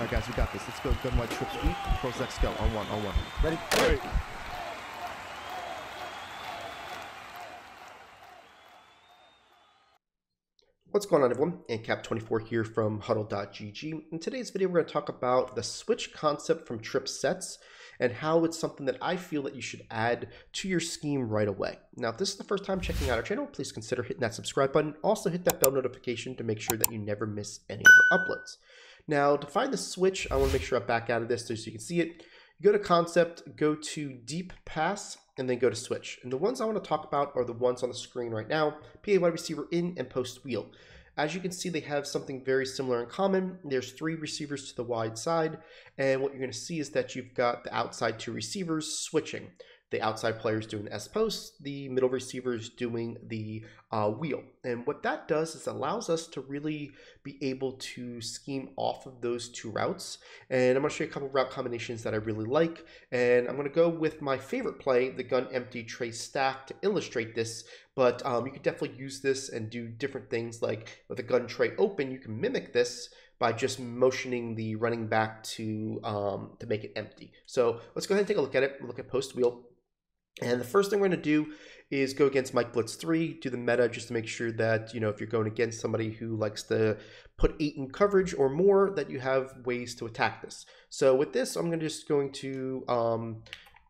All right, guys, we got this. Let's go. Gun white trip sweep. Pros X go. On one, on one. Ready? Ready. What's going on everyone? AntCap24 here from Huddle.gg. In today's video, we're going to talk about the switch concept from trip sets and how it's something that I feel that you should add to your scheme right away. Now, if this is the first time checking out our channel, please consider hitting that subscribe button. Also hit that bell notification to make sure that you never miss any of our uploads. Now, to find the switch, I want to make sure I back out of this so you can see it. You go to concept, go to deep pass, and then go to switch. And the ones I want to talk about are the ones on the screen right now, PA wide receiver in and post wheel. As you can see, they have something very similar in common. There's three receivers to the wide side, and what you're going to see is that you've got the outside two receivers switching the outside players doing S post, the middle receivers doing the uh, wheel. And what that does is allows us to really be able to scheme off of those two routes. And I'm going to show you a couple route combinations that I really like. And I'm going to go with my favorite play, the gun empty Trey stack, to illustrate this. But um, you could definitely use this and do different things like with a gun Trey open, you can mimic this by just motioning the running back to um, to make it empty. So let's go ahead and take a look at it. Look at post wheel. And the first thing we're going to do is go against Mike Blitz 3, do the meta just to make sure that, you know, if you're going against somebody who likes to put 8 in coverage or more, that you have ways to attack this. So with this, I'm gonna just going to um,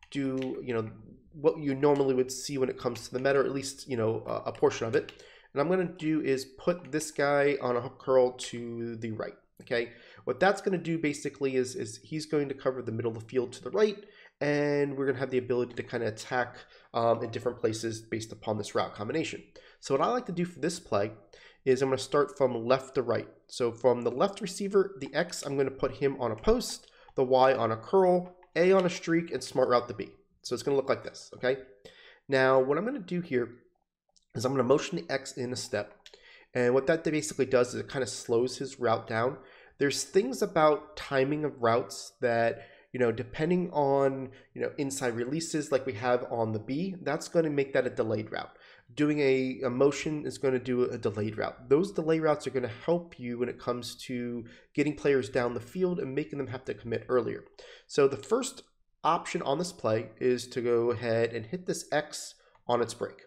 do, you know, what you normally would see when it comes to the meta, or at least, you know, a, a portion of it. And I'm going to do is put this guy on a hook curl to the right. Okay, what that's going to do basically is, is he's going to cover the middle of the field to the right, and we're going to have the ability to kind of attack um, in different places based upon this route combination. So what I like to do for this play is I'm going to start from left to right. So from the left receiver, the X, I'm going to put him on a post, the Y on a curl, A on a streak, and smart route the B. So it's going to look like this, okay? Now, what I'm going to do here is I'm going to motion the X in a step. And what that basically does is it kind of slows his route down. There's things about timing of routes that you know, depending on, you know, inside releases like we have on the B, that's going to make that a delayed route. Doing a, a motion is going to do a delayed route. Those delay routes are going to help you when it comes to getting players down the field and making them have to commit earlier. So the first option on this play is to go ahead and hit this X on its break.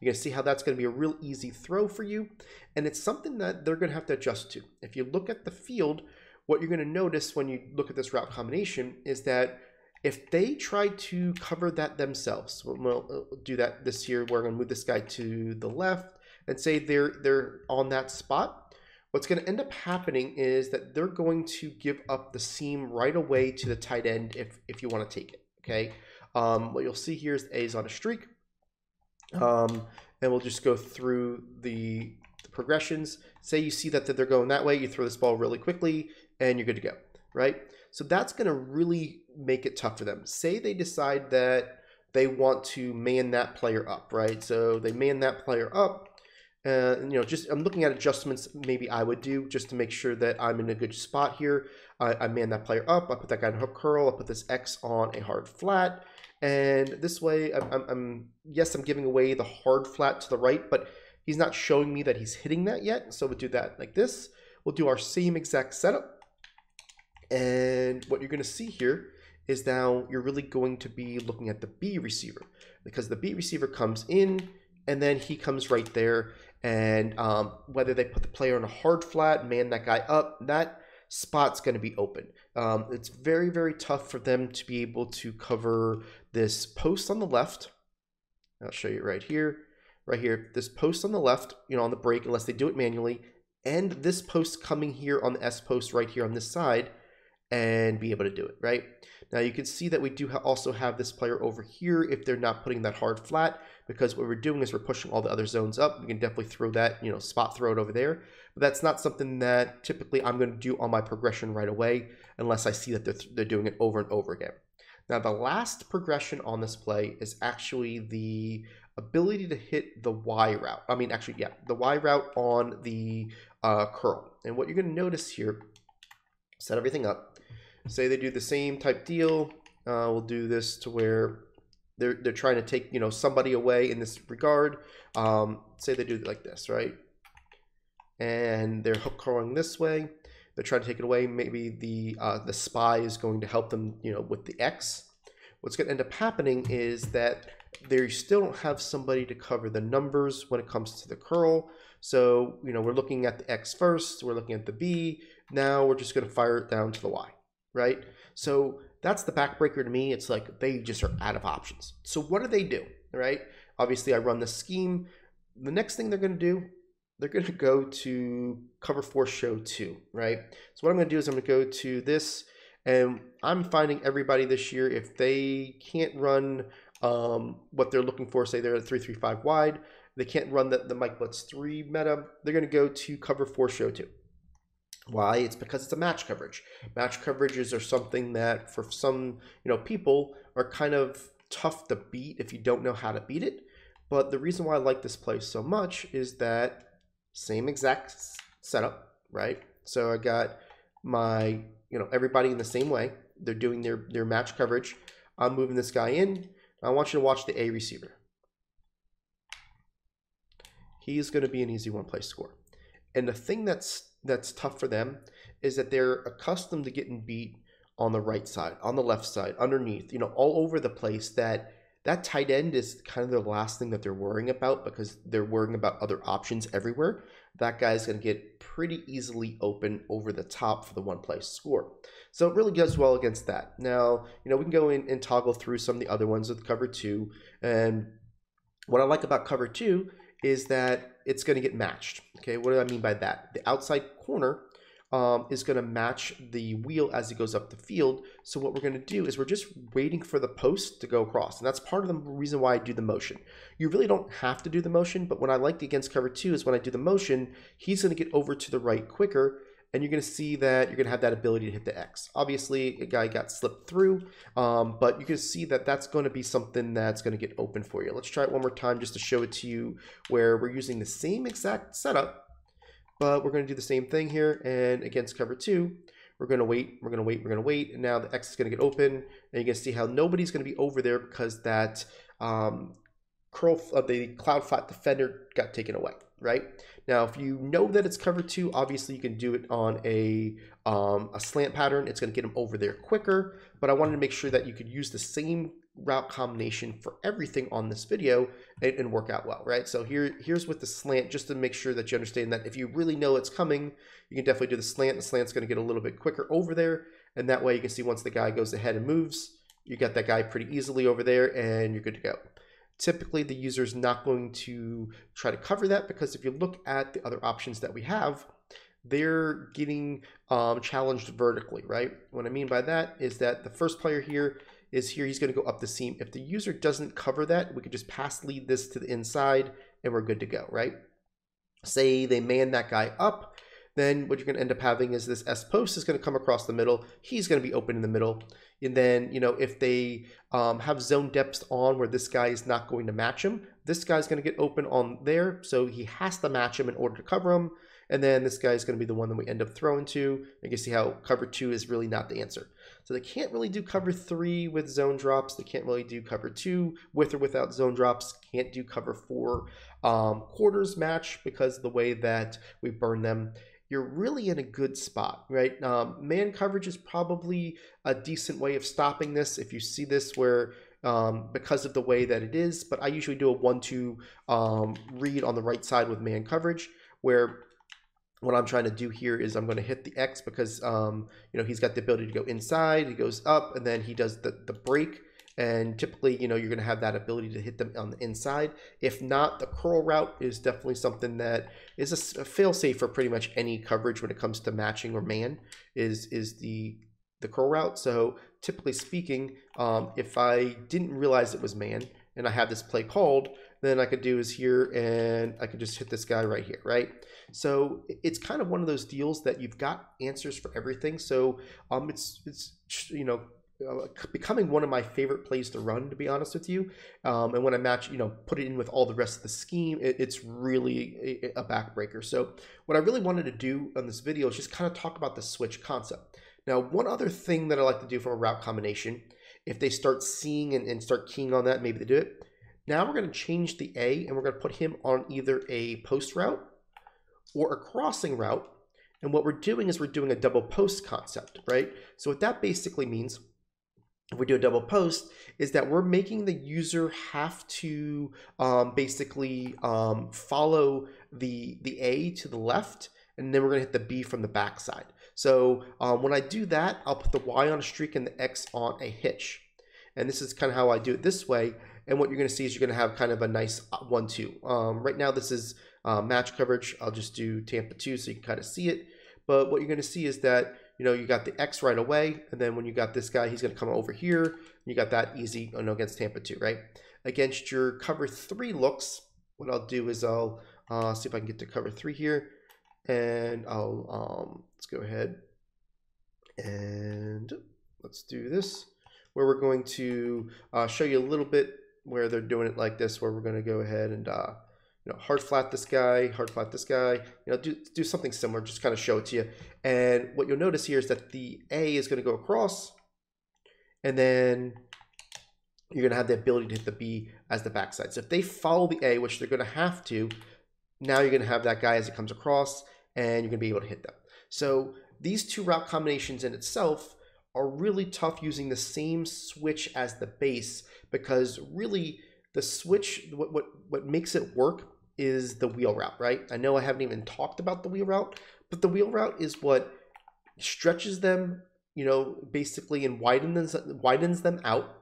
You're going to see how that's going to be a real easy throw for you. And it's something that they're going to have to adjust to. If you look at the field, what you're going to notice when you look at this route combination is that if they try to cover that themselves, we'll do that this year. We're going to move this guy to the left and say they're they're on that spot. What's going to end up happening is that they're going to give up the seam right away to the tight end if if you want to take it. Okay. Um, what you'll see here is A is on a streak. Um, and we'll just go through the, the progressions. Say you see that they're going that way, you throw this ball really quickly and you're good to go, right? So that's going to really make it tough for them. Say they decide that they want to man that player up, right? So they man that player up. Uh, you know, just I'm looking at adjustments maybe I would do just to make sure that I'm in a good spot here. I, I man that player up. I put that guy in hook curl. I put this X on a hard flat. And this way, I'm, I'm, I'm yes, I'm giving away the hard flat to the right, but he's not showing me that he's hitting that yet. So we'll do that like this. We'll do our same exact setup. And what you're going to see here is now you're really going to be looking at the B receiver because the B receiver comes in and then he comes right there. And um, whether they put the player on a hard flat, man that guy up, that spot's going to be open. Um, it's very, very tough for them to be able to cover this post on the left. I'll show you right here, right here. This post on the left, you know, on the break, unless they do it manually, and this post coming here on the S post right here on this side and be able to do it, right? Now you can see that we do ha also have this player over here if they're not putting that hard flat because what we're doing is we're pushing all the other zones up. We can definitely throw that, you know, spot throw it over there. But that's not something that typically I'm going to do on my progression right away unless I see that they're, they're doing it over and over again. Now the last progression on this play is actually the ability to hit the Y route. I mean, actually, yeah, the Y route on the uh, curl. And what you're going to notice here, set everything up, say they do the same type deal. Uh, we'll do this to where they're they're trying to take you know somebody away in this regard. Um, say they do it like this, right? And they're hook curling this way. they're trying to take it away. Maybe the uh, the spy is going to help them, you know, with the X. What's going to end up happening is that they still don't have somebody to cover the numbers when it comes to the curl. So, you know, we're looking at the X first, we're looking at the B. Now we're just going to fire it down to the Y, right? So that's the backbreaker to me. It's like they just are out of options. So what do they do, right? Obviously, I run the scheme. The next thing they're going to do, they're going to go to cover four show two, right? So what I'm going to do is I'm going to go to this, and I'm finding everybody this year, if they can't run um, what they're looking for, say they're at 335 wide, they can't run the, the Mike Blitz 3 meta, they're going to go to cover 4 show 2. Why? It's because it's a match coverage. Match coverages are something that for some, you know, people are kind of tough to beat if you don't know how to beat it. But the reason why I like this play so much is that same exact setup, right? So I got my, you know, everybody in the same way. They're doing their, their match coverage. I'm moving this guy in. I want you to watch the A receiver. He's going to be an easy one play score. And the thing that's that's tough for them is that they're accustomed to getting beat on the right side, on the left side, underneath, you know, all over the place that that tight end is kind of the last thing that they're worrying about because they're worrying about other options everywhere. That guy's going to get pretty easily open over the top for the one play score. So it really does well against that. Now, you know, we can go in and toggle through some of the other ones with cover two. And what I like about cover two is that it's going to get matched. Okay, what do I mean by that? The outside corner um, is going to match the wheel as it goes up the field. So what we're going to do is we're just waiting for the post to go across. And that's part of the reason why I do the motion. You really don't have to do the motion, but when I like the against cover two is when I do the motion, he's going to get over to the right quicker and you're going to see that you're going to have that ability to hit the X. Obviously, a guy got slipped through, um, but you can see that that's going to be something that's going to get open for you. Let's try it one more time just to show it to you where we're using the same exact setup, but we're going to do the same thing here. And against cover two, we're going to wait, we're going to wait, we're going to wait. And now the X is going to get open. And you can see how nobody's going to be over there because that um, curl of uh, the cloud flat defender got taken away right? Now, if you know that it's cover two, obviously you can do it on a, um, a slant pattern. It's going to get them over there quicker, but I wanted to make sure that you could use the same route combination for everything on this video and, and, work out well, right? So here, here's with the slant, just to make sure that you understand that if you really know it's coming, you can definitely do the slant. The slant's going to get a little bit quicker over there, and that way you can see once the guy goes ahead and moves, you got that guy pretty easily over there, and you're good to go. Typically, the user is not going to try to cover that because if you look at the other options that we have, they're getting um, challenged vertically, right? What I mean by that is that the first player here is here, he's going to go up the seam. If the user doesn't cover that, we could just pass lead this to the inside and we're good to go, right? Say they man that guy up, then what you're going to end up having is this S post is going to come across the middle. He's going to be open in the middle. And then, you know, if they um, have zone depths on where this guy is not going to match him, this guy's going to get open on there. So he has to match him in order to cover him. And then this guy is going to be the one that we end up throwing to. You can see how cover two is really not the answer. So they can't really do cover three with zone drops. They can't really do cover two with or without zone drops. Can't do cover four um, quarters match because the way that we burn them you're really in a good spot, right? Um, man coverage is probably a decent way of stopping this. If you see this where um, because of the way that it is, but I usually do a one-two um, read on the right side with man coverage, where what I'm trying to do here is I'm going to hit the X because um, you know he's got the ability to go inside, he goes up, and then he does the the break and typically, you know, you're going to have that ability to hit them on the inside. If not, the curl route is definitely something that is a, a fail-safe for pretty much any coverage when it comes to matching or man is is the the curl route. So typically speaking, um, if I didn't realize it was man and I have this play called, then I could do is here and I could just hit this guy right here, right? So it's kind of one of those deals that you've got answers for everything. So um, it's it's you know uh, becoming one of my favorite plays to run, to be honest with you. Um, and when I match, you know, put it in with all the rest of the scheme, it, it's really a, a backbreaker. So what I really wanted to do on this video is just kind of talk about the switch concept. Now, one other thing that I like to do from a route combination, if they start seeing and, and start keying on that, maybe they do it. Now we're going to change the A and we're going to put him on either a post route or a crossing route And what we're doing is we're doing a double post concept, right? So what that basically means if we do a double post is that we're making the user have to um, basically um, follow the the A to the left and then we're gonna hit the B from the backside. So um, when I do that, I'll put the Y on a streak and the X on a hitch. And this is kind of how I do it this way. And what you're gonna see is you're gonna have kind of a nice uh, one-two. Um, right now this is uh, match coverage. I'll just do Tampa 2 so you can kind of see it. But what you're gonna see is that you know, you got the X right away, and then when you got this guy, he's going to come over here. You got that easy, oh no, against Tampa 2, right? Against your cover 3 looks, what I'll do is I'll uh, see if I can get to cover 3 here, and I'll, um, let's go ahead, and let's do this, where we're going to uh, show you a little bit where they're doing it like this, where we're going to go ahead and uh, you know, hard flat this guy, hard flat this guy, you know, do, do something similar, just kind of show it to you. And what you'll notice here is that the A is going to go across, and then you're going to have the ability to hit the B as the backside. So if they follow the A, which they're going to have to, now you're going to have that guy as it comes across, and you're going to be able to hit them. So these two route combinations in itself are really tough using the same switch as the base because really the switch, what, what, what makes it work is the wheel route, right? I know I haven't even talked about the wheel route, but the wheel route is what stretches them, you know, basically and widens widens them out,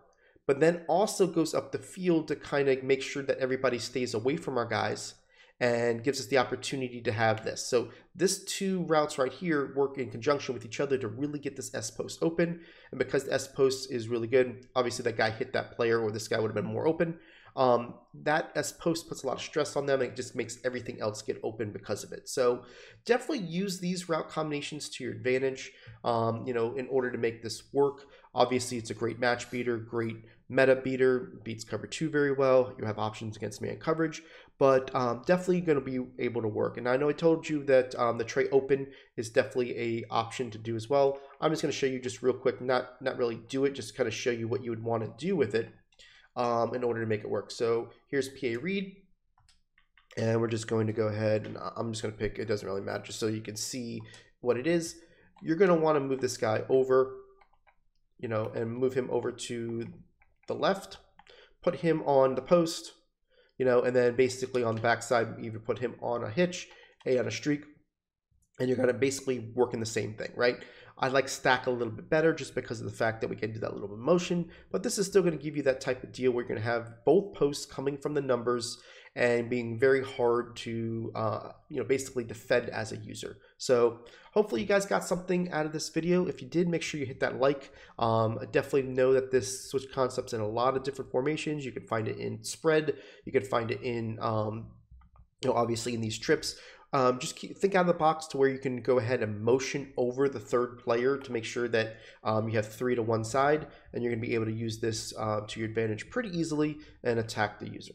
but then also goes up the field to kind of make sure that everybody stays away from our guys and gives us the opportunity to have this. So this two routes right here work in conjunction with each other to really get this S post open. And because the S post is really good, obviously that guy hit that player or this guy would have been more open um, that S post puts a lot of stress on them. It just makes everything else get open because of it. So definitely use these route combinations to your advantage, um, you know, in order to make this work. Obviously, it's a great match beater, great meta beater, beats cover two very well. You have options against man coverage, but um, definitely going to be able to work. And I know I told you that um, the Trey open is definitely a option to do as well. I'm just going to show you just real quick, not not really do it, just kind of show you what you would want to do with it um, in order to make it work. So here's PA read. And we're just going to go ahead and I'm just going to pick, it doesn't really matter, just so you can see what it is. You're going to want to move this guy over, you know, and move him over to the left, put him on the post, you know, and then basically on the backside, either put him on a hitch, A on a streak, and you're going to basically work in the same thing, right? I like stack a little bit better just because of the fact that we can do that little bit of motion, but this is still going to give you that type of deal where you're going to have both posts coming from the numbers and being very hard to, uh, you know, basically defend as a user. So hopefully you guys got something out of this video. If you did, make sure you hit that like. Um, definitely know that this switch concept's in a lot of different formations. You can find it in spread. You can find it in, um, you know, obviously in these trips. Um, just keep, think out of the box to where you can go ahead and motion over the third player to make sure that um, you have three to one side, and you're going to be able to use this uh, to your advantage pretty easily and attack the user.